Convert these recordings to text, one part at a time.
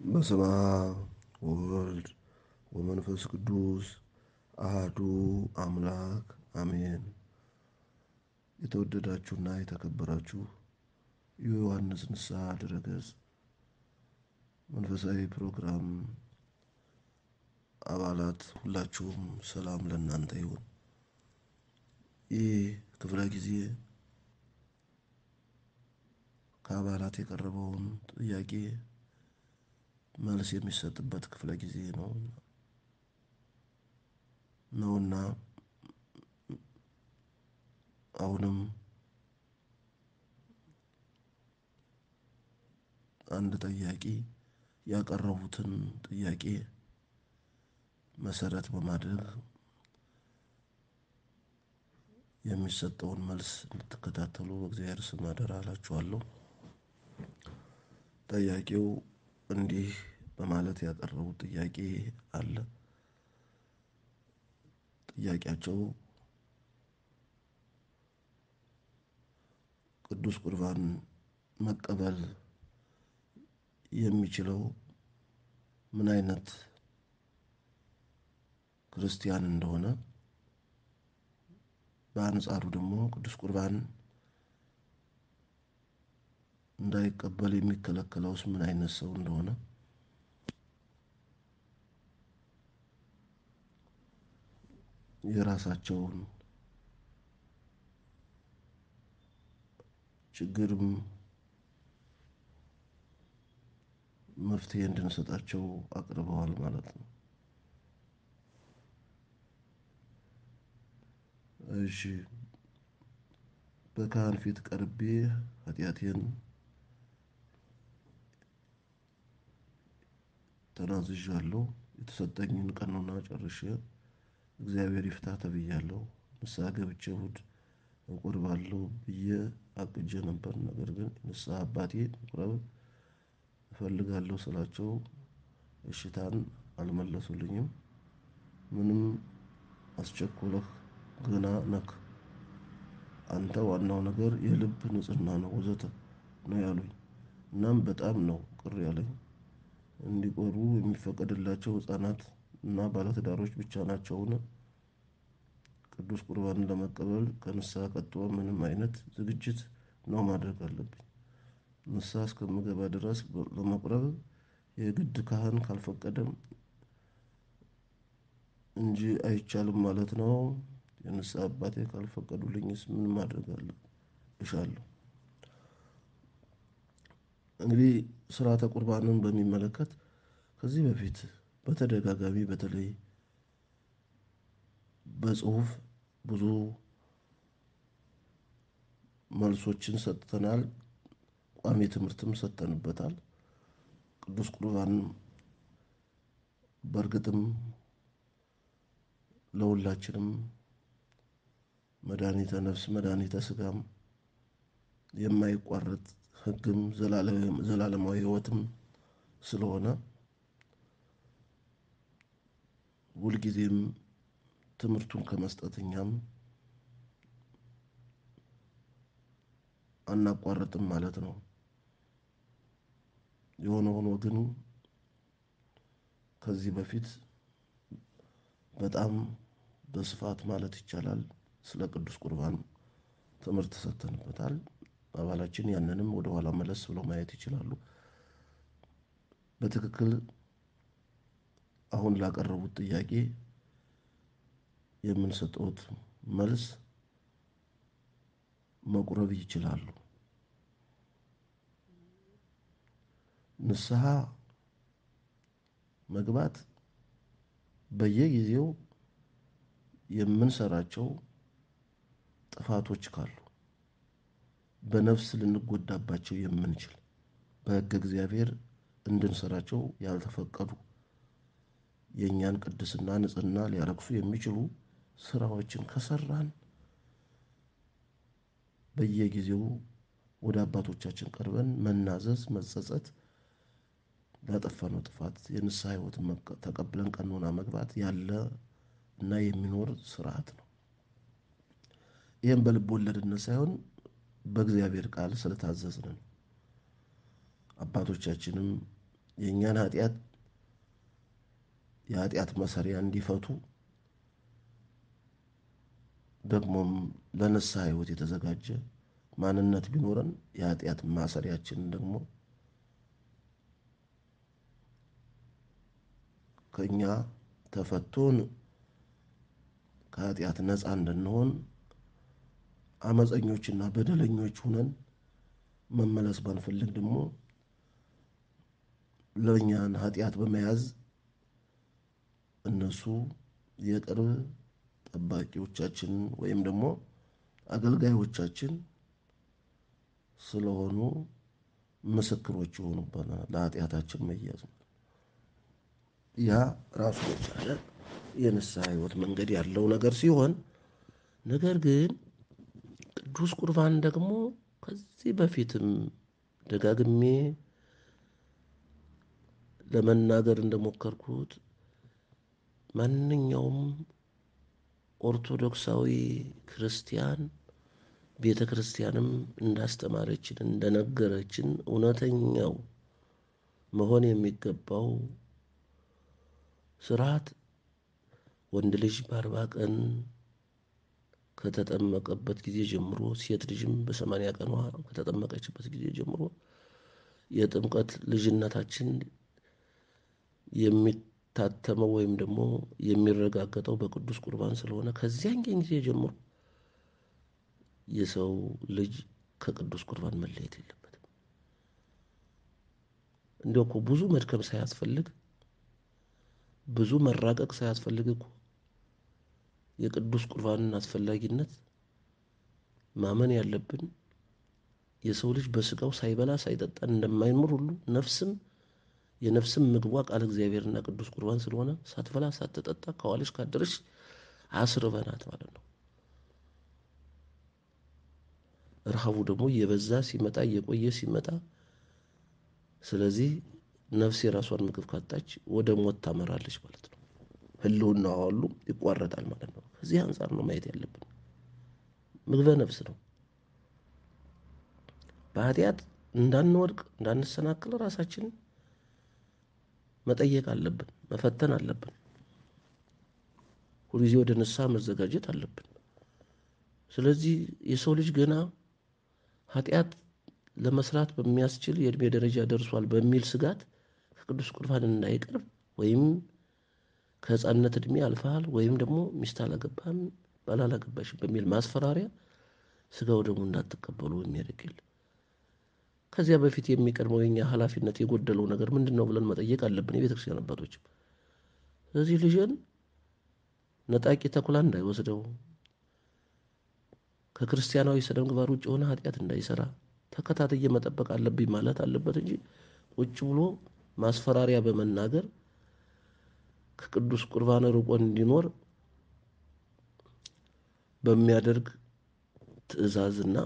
በስመ አብ ወወልድ ወመንፈስ ቅዱስ አህዱ አምላክ አሜን። የተወደዳችሁና የተከበራችሁ የዮሐንስ ንስሐ ድረገጽ መንፈሳዊ ፕሮግራም አባላት ሁላችሁም ሰላም ለእናንተ ይሁን። ይህ ክፍለ ጊዜ ከአባላት የቀረበውን ጥያቄ መልስ የሚሰጥበት ክፍለ ጊዜ ነው ነውና አሁንም አንድ ጠያቂ ያቀረቡትን ጥያቄ መሰረት በማድረግ የሚሰጠውን መልስ እንድትከታተሉ በእግዚአብሔር ስም አደራ እላችኋለሁ። ጠያቂው እንዲህ በማለት ያቀረቡት ጥያቄ አለ። ጥያቄያቸው ቅዱስ ቁርባን መቀበል የሚችለው ምን አይነት ክርስቲያን እንደሆነ፣ በአንጻሩ ደግሞ ቅዱስ ቁርባን እንዳይቀበል የሚከለከለውስ ምን አይነት ሰው እንደሆነ የራሳቸውን ችግርም መፍትሄ እንድንሰጣቸው አቅርበዋል ማለት ነው። እሺ በካህን ፊት ቀርቤ ኃጢአቴን ተናዝዣለሁ። የተሰጠኝን ቀኖና ጨርሼ እግዚአብሔር ይፍታ ተብያለሁ። ንስሐ ገብቼ እሑድ እቆርባለሁ ብዬ አቅጄ ነበር። ነገር ግን ንስሐ አባቴ መቁረብ እፈልጋለሁ ስላቸው እሽታን አልመለሱልኝም። ምንም አስቸኮለህ ገና ነክ አንተ ዋናው ነገር የልብ ንጽህና ነው ወዘተ ነው ያሉኝ። እናም በጣም ነው ቅር ያለኝ። እንዲቆርቡ የሚፈቀድላቸው ሕፃናት እና ባለትዳሮች ብቻ ናቸውን? ቅዱስ ቁርባንን ለመቀበል ከንስሐ ቀጥሎ ምንም አይነት ዝግጅት ነው ማድረግ አለብኝ? ንስሐ እስከምገባ ድረስ ለመቁረብ የግድ ካህን ካልፈቀደም እንጂ አይቻልም ማለት ነው? የንስሐ አባቴ ካልፈቀዱልኝስ ምን ማድረግ እሻለሁ? እንግዲህ ስርዓተ ቁርባንን በሚመለከት ከዚህ በፊት በተደጋጋሚ በተለይ በጽሁፍ ብዙ መልሶችን ሰጥተናል። ቋሚ ትምህርትም ሰጥተንበታል። ቅዱስ ቁርባን በእርግጥም ለሁላችንም መድኃኒተ ነፍስ መድኃኒተ ስጋም የማይቋረጥ ሕግም ዘላለማዊ ሕይወትም ስለሆነ ሁልጊዜም ትምህርቱን ከመስጠት እኛም አናቋርጥም ማለት ነው። የሆነ ሆኖ ግን ከዚህ በፊት በጣም በስፋት ማለት ይቻላል ስለ ቅዱስ ቁርባን ትምህርት ሰጥተንበታል። አባላችን ያንንም ወደኋላ መለስ ብለው ማየት ይችላሉ። በትክክል አሁን ላቀረቡት ጥያቄ የምንሰጠውት መልስ መቁረብ ይችላሉ። ንስሐ መግባት በየጊዜው የምንሰራቸው ጥፋቶች ካሉ በነፍስ ልንጎዳባቸው የምንችል በሕገ እግዚአብሔር እንድንሰራቸው ያልተፈቀዱ የእኛን ቅድስና ንጽህና ሊያረክሱ የሚችሉ ስራዎችን ከሰራን በየጊዜው ወደ አባቶቻችን ቀርበን መናዘዝ፣ መጸጸት ላጠፋነው ጥፋት የንስሐ ሕይወትን ተቀብለን ቀኖና መግባት ያለ እና የሚኖር ስርዓት ነው። ይህም በልብ ወለድነት ሳይሆን በእግዚአብሔር ቃል ስለታዘዝን ነው። አባቶቻችንም የእኛን ኃጢአት የኃጢአት መሰሪያ እንዲፈቱ ደግሞም ለንስሐ ሕይወት የተዘጋጀ ማንነት ቢኖረን የኃጢአት ማሰሪያችንን ደግሞ ከእኛ ተፈቶን ከኃጢአት ነፃ እንድንሆን አመፀኞችና በደለኞች ሁነን መመለስ ባንፈልግ ደግሞ ለእኛን ኃጢአት በመያዝ እነሱ የቅርብ ጠባቂዎቻችን ወይም ደግሞ አገልጋዮቻችን ስለሆኑ ምስክሮች ይሆኑበናል ለኃጢአታችን መያዝ። ያ ራሱ የቻለ የንስሐ ሕይወት መንገድ ያለው ነገር ሲሆን ነገር ግን ቅዱስ ቁርባን ደግሞ ከዚህ በፊትም ደጋግሜ ለመናገር እንደሞከርኩት ማንኛውም ኦርቶዶክሳዊ ክርስቲያን ቤተ ክርስቲያንም እንዳስተማረችን እንደነገረችን እውነተኛው መሆን የሚገባው ስርዓት ወንድ ልጅ በአርባ ቀን ከተጠመቀበት ጊዜ ጀምሮ ሴት ልጅም በሰማንያ ቀኗ ከተጠመቀችበት ጊዜ ጀምሮ የጥምቀት ልጅነታችን የሚታተመው ወይም ደግሞ የሚረጋገጠው በቅዱስ ቁርባን ስለሆነ ከዚያን ጊዜ ጀምሮ የሰው ልጅ ከቅዱስ ቁርባን መለየት የለበትም። እንዲያው እኮ ብዙ መድከም ሳያስፈልግ ብዙ መራቀቅ ሳያስፈልግ እኮ የቅዱስ ቁርባንን አስፈላጊነት ማመን ያለብን የሰው ልጅ በስጋው ሳይበላ ሳይጠጣ እንደማይኖር ሁሉ ነፍስም የነፍስም ምግቧ ቃል እግዚአብሔርና ቅዱስ ቁርባን ስለሆነ ሳትበላ ሳትጠጣ ከዋለች ካደረች አስርበናት ማለት ነው። ረሃቡ ደግሞ እየበዛ ሲመጣ እየቆየ ሲመጣ ስለዚህ ነፍስ የራሷን ምግብ ካጣች ወደ ሞት ታመራለች ማለት ነው። ሕልውናዋ ሁሉ ይቋረጣል ማለት ነው። ከዚህ አንጻር ነው ማየት ያለብን። ምግበ ነፍስ ነው። በኃጢአት እንዳንወድቅ እንዳንሰናክል ራሳችንን መጠየቅ አለብን፣ መፈተን አለብን። ሁልጊዜ ወደ ንስሐ መዘጋጀት አለብን። ስለዚህ የሰው ልጅ ገና ኃጢአት ለመስራት በሚያስችል የእድሜ ደረጃ ደርሷል በሚል ስጋት ከቅዱስ ቁርባን እንዳይቀርብ ወይም ከሕፃንነት እድሜ አልፈሃል ወይም ደግሞ ሚስት አላገባህም ባል በሚል ማስፈራሪያ ስጋው ደግሞ እንዳትቀበሉ የሚያደርግ ከዚያ በፊት የሚቀድመው የኛ ኃላፊነት የጎደለው ነገር ምንድን ነው ብለን መጠየቅ አለብን፣ የቤተ ክርስቲያን አባቶችም። ስለዚህ ልጅን ነጣቂ ተኩላ እንዳይወስደው ከክርስቲያናዊ ስነ ምግባር ውጭ የሆነ ኃጢአት እንዳይሰራ ተከታትዬ መጠበቅ አለብኝ ማለት አለበት እንጂ ቁጭ ብሎ ማስፈራሪያ በመናገር ከቅዱስ ቁርባን ርቆ እንዲኖር በሚያደርግ ትዕዛዝና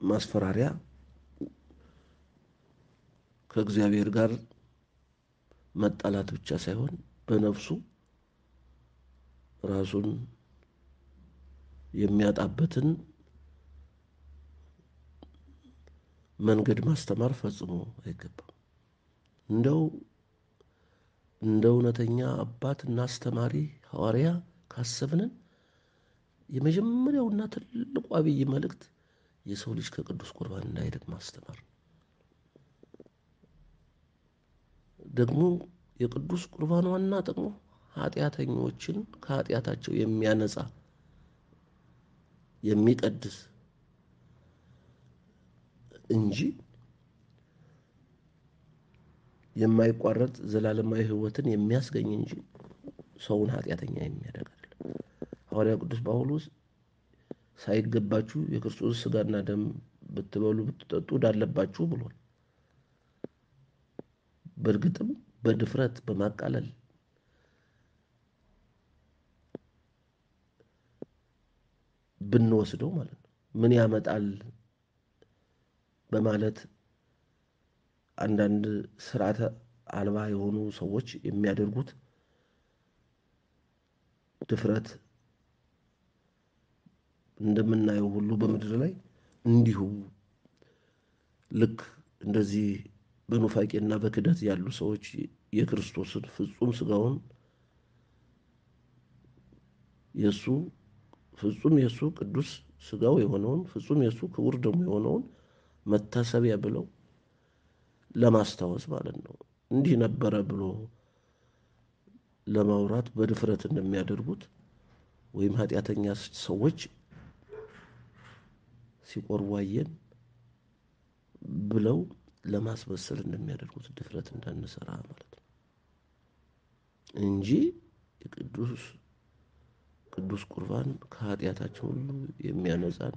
ማስፈራሪያ ከእግዚአብሔር ጋር መጣላት ብቻ ሳይሆን በነፍሱ ራሱን የሚያጣበትን መንገድ ማስተማር ፈጽሞ አይገባም። እንደው እንደ እውነተኛ አባትና አስተማሪ ሐዋርያ ካሰብንን የመጀመሪያውና ትልቁ አብይ መልእክት የሰው ልጅ ከቅዱስ ቁርባን እንዳይርቅ ማስተማር ደግሞ የቅዱስ ቁርባን ዋና ጥቅሙ ኃጢአተኞችን ከኃጢአታቸው የሚያነጻ የሚቀድስ እንጂ የማይቋረጥ ዘላለማዊ ሕይወትን የሚያስገኝ እንጂ ሰውን ኃጢአተኛ አይደለም። ሐዋርያ ቅዱስ ጳውሎስ ሳይገባችሁ የክርስቶስ ሥጋና ደም ብትበሉ ብትጠጡ እንዳለባችሁ ብሏል። በእርግጥም በድፍረት በማቃለል ብንወስደው ማለት ነው ምን ያመጣል በማለት አንዳንድ ስርዓተ አልባ የሆኑ ሰዎች የሚያደርጉት ድፍረት እንደምናየው ሁሉ በምድር ላይ እንዲሁ ልክ እንደዚህ በኑፋቄና በክደት ያሉ ሰዎች የክርስቶስን ፍጹም ስጋውን የእሱ ፍጹም የእሱ ቅዱስ ስጋው የሆነውን ፍጹም የእሱ ክቡር ደሙ የሆነውን መታሰቢያ ብለው ለማስታወስ ማለት ነው። እንዲህ ነበረ ብሎ ለማውራት በድፍረት እንደሚያደርጉት ወይም ኃጢአተኛ ሰዎች ሲቆርቡ አየን ብለው ለማስመሰል እንደሚያደርጉት ድፍረት እንዳንሰራ ማለት ነው እንጂ የቅዱስ ቅዱስ ቁርባን ከኃጢአታችን ሁሉ የሚያነጻን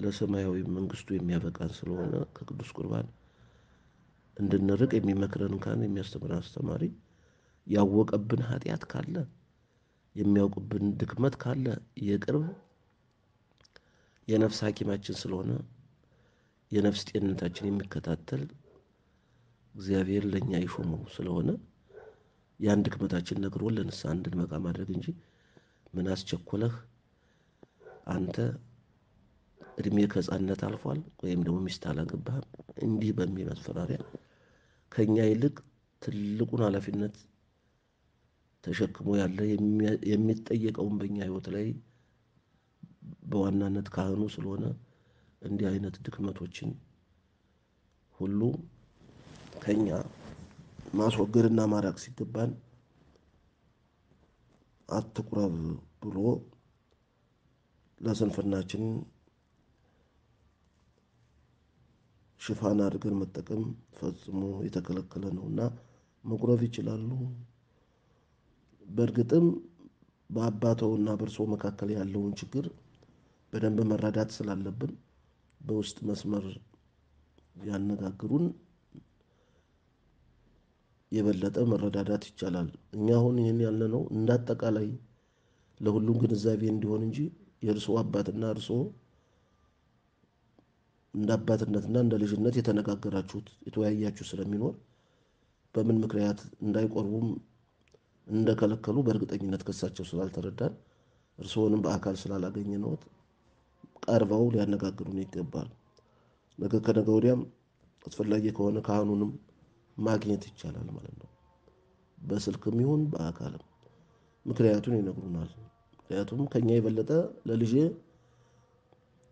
ለሰማያዊ መንግስቱ የሚያበቃን ስለሆነ ከቅዱስ ቁርባን እንድንርቅ የሚመክረን ካህን የሚያስተምረን አስተማሪ ያወቀብን ኃጢአት ካለ የሚያውቅብን ድክመት ካለ የቅርብ የነፍስ ሐኪማችን ስለሆነ የነፍስ ጤንነታችን የሚከታተል እግዚአብሔር ለእኛ ይሾመው ስለሆነ ያን ድክመታችን ነግሮን ለንስሐ እንድንበቃ ማድረግ እንጂ ምን አስቸኮለህ አንተ እድሜ ከሕፃንነት አልፏል ወይም ደግሞ ሚስት አላገባህም እንዲህ በሚል ማስፈራሪያ ከእኛ ይልቅ ትልቁን ኃላፊነት ተሸክሞ ያለ የሚጠየቀውን በእኛ ሕይወት ላይ በዋናነት ካህኑ ስለሆነ እንዲህ አይነት ድክመቶችን ሁሉ ከኛ ማስወገድና ማራቅ ሲገባን አትቁረብ ብሎ ለስንፍናችን ሽፋን አድርገን መጠቀም ፈጽሞ የተከለከለ ነው እና መቁረብ ይችላሉ። በእርግጥም በአባተውና በእርስዎ መካከል ያለውን ችግር በደንብ መረዳት ስላለብን በውስጥ መስመር ያነጋግሩን የበለጠ መረዳዳት ይቻላል። እኛ አሁን ይህን ያለነው እንደ አጠቃላይ ለሁሉም ግንዛቤ እንዲሆን እንጂ የእርስዎ አባትና እርስዎ እንደ አባትነትና እንደ ልጅነት የተነጋገራችሁት የተወያያችሁ ስለሚኖር በምን ምክንያት እንዳይቆርቡም እንደከለከሉ በእርግጠኝነት ከሳቸው ስላልተረዳን እርስዎንም በአካል ስላላገኘነዎት ቀርበው ሊያነጋግሩን ይገባል። ነገ ከነገ ወዲያም አስፈላጊ ከሆነ ካህኑንም ማግኘት ይቻላል ማለት ነው። በስልክም ይሁን በአካልም ምክንያቱን ይነግሩናል። ምክንያቱም ከኛ የበለጠ ለልጄ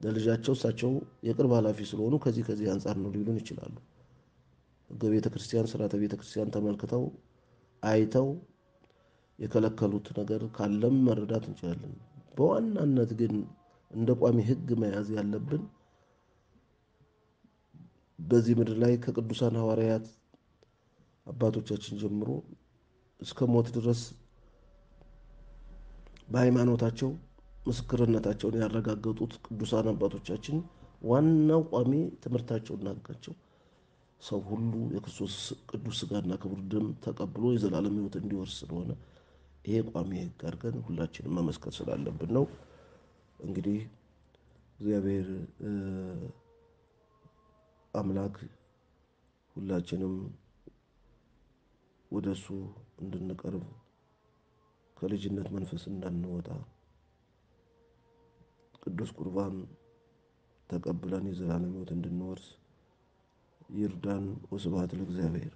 ለልጃቸው እሳቸው የቅርብ ኃላፊ ስለሆኑ ከዚህ ከዚህ አንጻር ነው ሊሉን ይችላሉ። ሕገ ቤተ ክርስቲያን ስርዓተ ቤተ ክርስቲያን ተመልክተው አይተው የከለከሉት ነገር ካለም መረዳት እንችላለን። በዋናነት ግን እንደ ቋሚ ሕግ መያዝ ያለብን በዚህ ምድር ላይ ከቅዱሳን ሐዋርያት አባቶቻችን ጀምሮ እስከ ሞት ድረስ በሃይማኖታቸው ምስክርነታቸውን ያረጋገጡት ቅዱሳን አባቶቻችን ዋናው ቋሚ ትምህርታቸውና ሕጋቸው ሰው ሁሉ የክርስቶስ ቅዱስ ሥጋና ክቡር ደም ተቀብሎ የዘላለም ሕይወት እንዲወርስ ስለሆነ ይሄ ቋሚ ሕግ አድርገን ሁላችንም መመስከር ስላለብን ነው። እንግዲህ እግዚአብሔር አምላክ ሁላችንም ወደ እሱ እንድንቀርብ ከልጅነት መንፈስ እንዳንወጣ ቅዱስ ቁርባን ተቀብለን የዘላለም ሕይወት እንድንወርስ ይርዳን። ወስብሐት ለእግዚአብሔር።